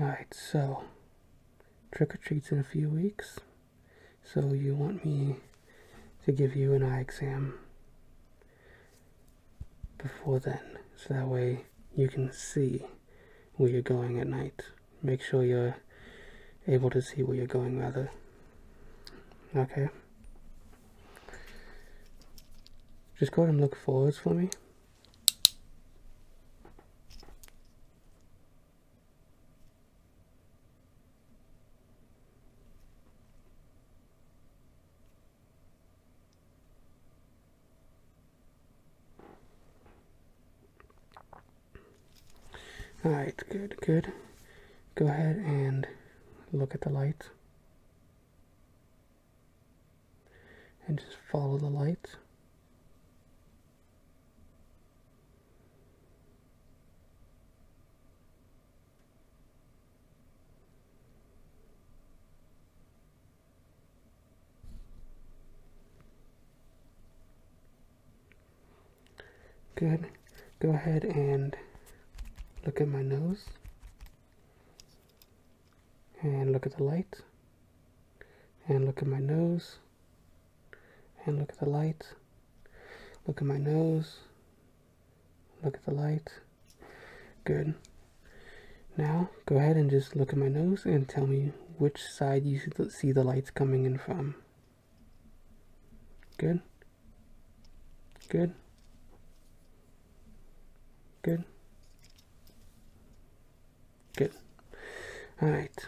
Alright, so trick or treat's in a few weeks. So you want me to give you an eye exam before then. So that way you can see where you're going at night. Make sure you're able to see where you're going rather. Okay. Just go ahead and look forwards for me. Alright, good, good. Go ahead and look at the light. And just follow the light. Good. Go ahead and look at my nose. And look at the light. And look at my nose. And look at the light. Look at my nose. Look at the light. Good. Now, go ahead and just look at my nose and tell me which side you see the lights coming in from. Good. Good. Good. Good. Alright.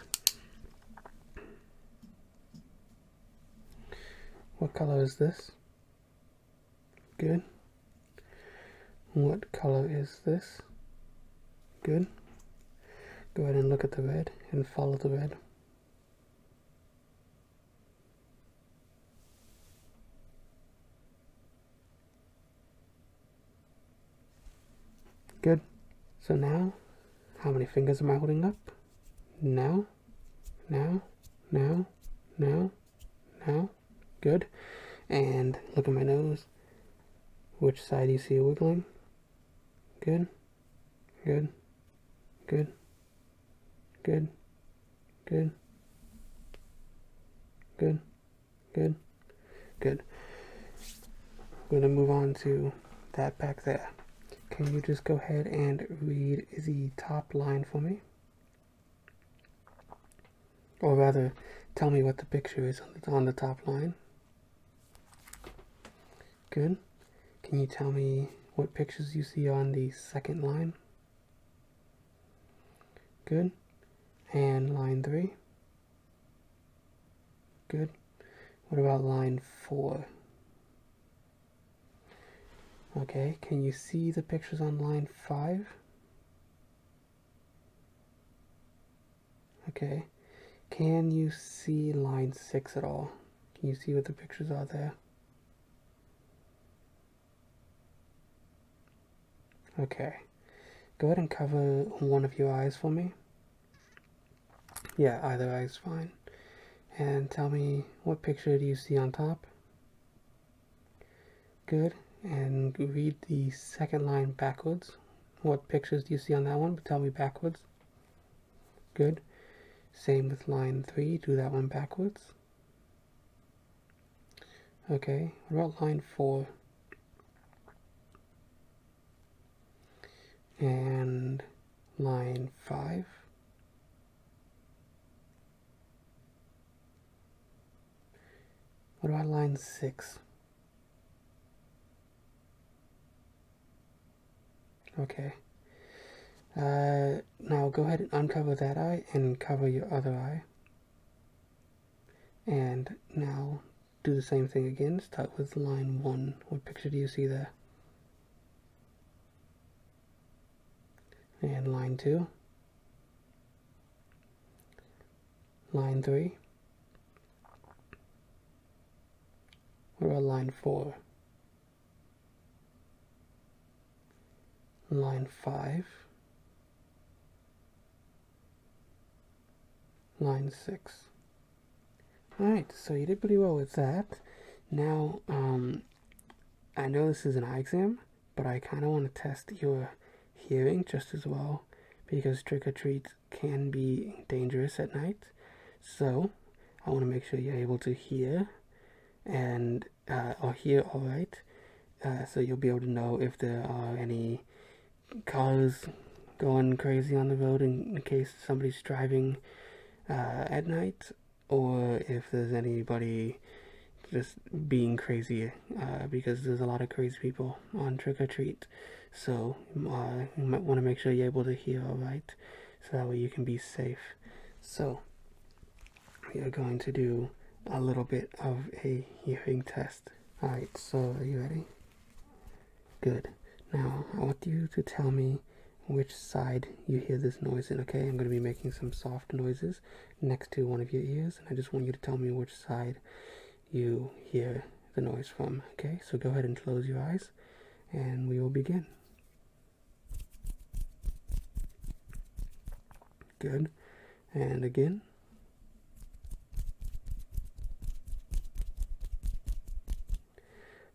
What color is this? Good. What color is this? Good. Go ahead and look at the red and follow the red. Good. So now, how many fingers am I holding up? Now, now, now, now, now. Good. And look at my nose. Which side do you see wiggling? Good, good, good, good, good, good, good, good. I'm going to move on to that back there. Can you just go ahead and read the top line for me? Or rather, tell me what the picture is on the, on the top line. Good. Can you tell me what pictures you see on the second line? Good. And line three? Good. What about line four? Okay, can you see the pictures on line 5? Okay, can you see line 6 at all? Can you see what the pictures are there? Okay, go ahead and cover one of your eyes for me. Yeah, either eye is fine. And tell me, what picture do you see on top? Good and read the second line backwards. What pictures do you see on that one? Tell me backwards. Good. Same with line 3. Do that one backwards. Okay. What about line 4? And line 5. What about line 6? Okay. Uh, now go ahead and uncover that eye and cover your other eye. And now do the same thing again. Start with line 1. What picture do you see there? And line 2. Line 3. What about line 4? Line 5, line 6. Alright, so you did pretty well with that. Now, um, I know this is an eye exam, but I kind of want to test your hearing just as well because trick or treats can be dangerous at night. So I want to make sure you're able to hear and uh, or hear all right. Uh, so you'll be able to know if there are any cars going crazy on the road in, in case somebody's driving uh, at night, or if there's anybody just being crazy uh, because there's a lot of crazy people on trick or treat. So uh, you might want to make sure you're able to hear all right, so that way you can be safe. So we are going to do a little bit of a hearing test. Alright, so are you ready? Good. Now I want you to tell me which side you hear this noise in, okay? I'm going to be making some soft noises next to one of your ears, and I just want you to tell me which side you hear the noise from, okay? So go ahead and close your eyes, and we will begin. Good. And again.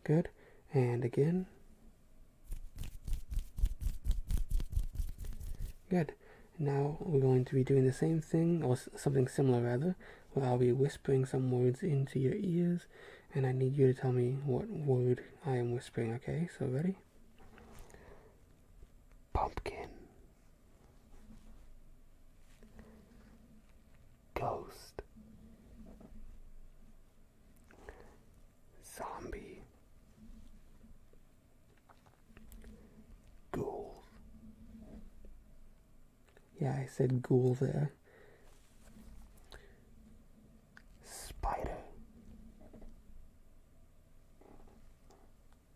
Good. And again. Good. Now we're going to be doing the same thing, or something similar rather, where I'll be whispering some words into your ears, and I need you to tell me what word I am whispering, okay? So ready? Yeah, I said ghoul there. Spider.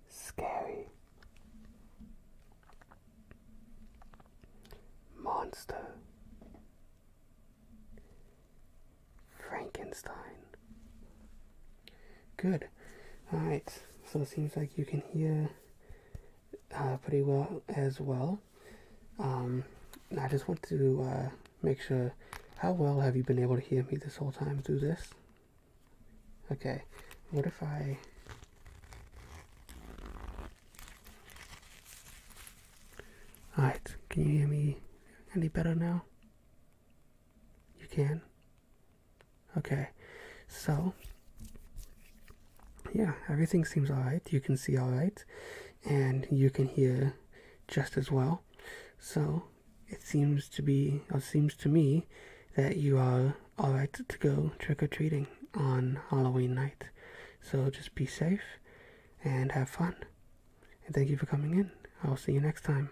Scary. Monster. Frankenstein. Good. Alright, so it seems like you can hear uh, pretty well as well. Um, I just want to uh, make sure, how well have you been able to hear me this whole time through this? Okay, what if I... Alright, can you hear me any better now? You can? Okay, so, yeah, everything seems alright. You can see alright, and you can hear just as well. So, it seems to be, or seems to me, that you are alright to go trick or treating on Halloween night. So just be safe and have fun. And thank you for coming in. I'll see you next time.